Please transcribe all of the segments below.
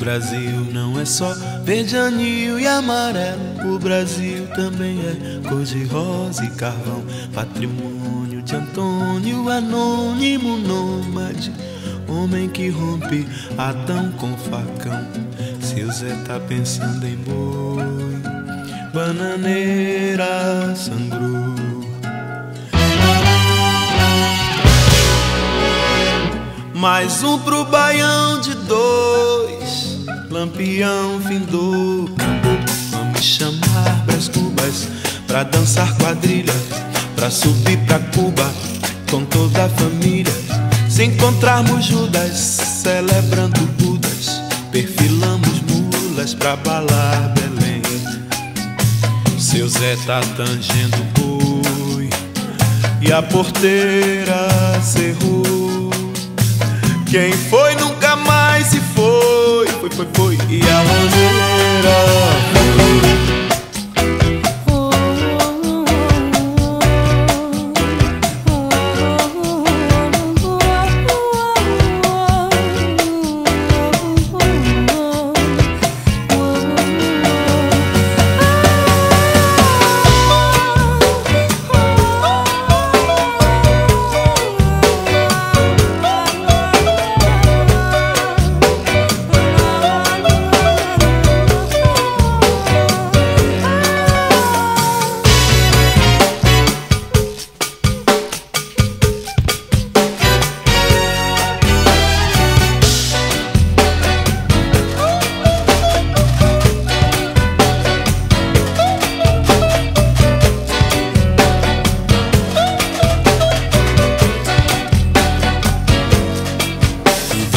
Brasil não é só verde, anil e amarelo. O Brasil também é cor de rosa e carvão. Patrimônio de Antônio, anônimo nômade. Homem que rompe Adão com facão. Seu Zé tá pensando em boi. Bananeira sangrou. Mais um pro baião de dois, lampião findou. Vamos chamar pras cubas pra dançar quadrilha, pra subir pra Cuba com toda a família. Se encontrarmos Judas celebrando Budas, perfilamos mulas pra balar Belém. Seu Zé tá tangendo boi e a porteira cerrou. Quem foi nunca mais se foi, foi, foi, foi. E a bandeira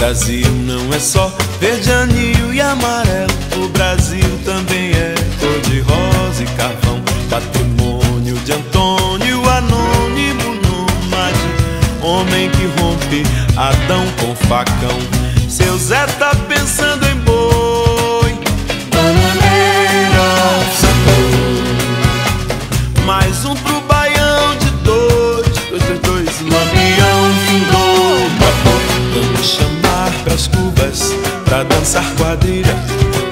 Brasil não é só verde, anil e amarelo. O Brasil também é cor de rosa e carvão. Patrimônio de Antônio, anônimo nômade. Homem que rompe Adão com facão. Seu Zé tá pensando em boi. Pra dançar quadrilha,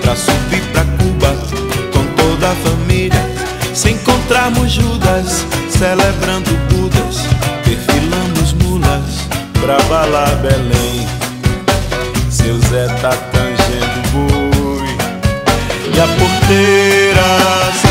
pra subir pra Cuba com toda a família. Se encontrarmos Judas celebrando Budas, perfilamos mulas pra balar Belém. Seu Zé tá tangendo boi e a porteira